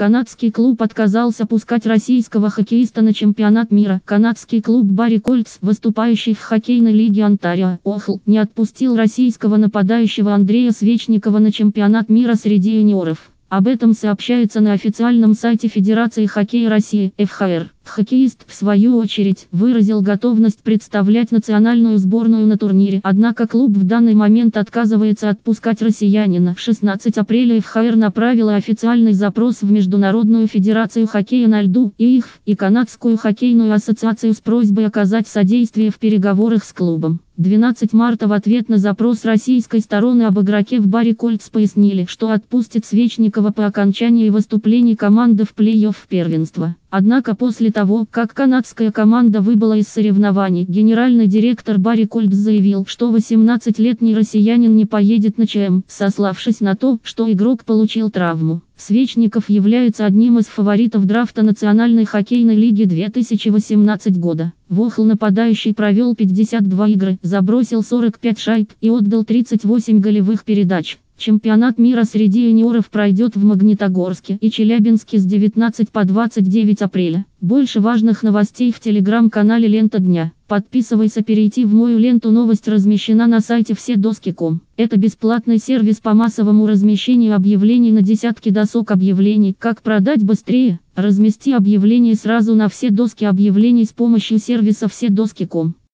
Канадский клуб отказался пускать российского хоккеиста на чемпионат мира. Канадский клуб Барри Кольц, выступающий в хоккейной лиге Онтарио, ОХЛ, не отпустил российского нападающего Андрея Свечникова на чемпионат мира среди юниоров. Об этом сообщается на официальном сайте Федерации хоккея России, ФХР. Хоккеист, в свою очередь, выразил готовность представлять национальную сборную на турнире, однако клуб в данный момент отказывается отпускать россиянина. 16 апреля ФХР направила официальный запрос в Международную Федерацию хоккея на льду, ИИХ, и Канадскую хоккейную ассоциацию с просьбой оказать содействие в переговорах с клубом. 12 марта в ответ на запрос российской стороны об игроке в баре Кольц пояснили, что отпустит Свечникова по окончании выступлений команды в плей-офф первенства. Однако после того, как канадская команда выбыла из соревнований, генеральный директор Барри Кольц заявил, что 18-летний россиянин не поедет на ЧМ, сославшись на то, что игрок получил травму. Свечников является одним из фаворитов драфта Национальной хоккейной лиги 2018 года. Вохл нападающий провел 52 игры, забросил 45 шайб и отдал 38 голевых передач. Чемпионат мира среди юниоров пройдет в Магнитогорске и Челябинске с 19 по 29 апреля. Больше важных новостей в телеграм-канале Лента Дня. Подписывайся перейти в мою ленту новость размещена на сайте вседоски.ком. Это бесплатный сервис по массовому размещению объявлений на десятки досок объявлений. Как продать быстрее? Размести объявление сразу на все доски объявлений с помощью сервиса вседоски.ком.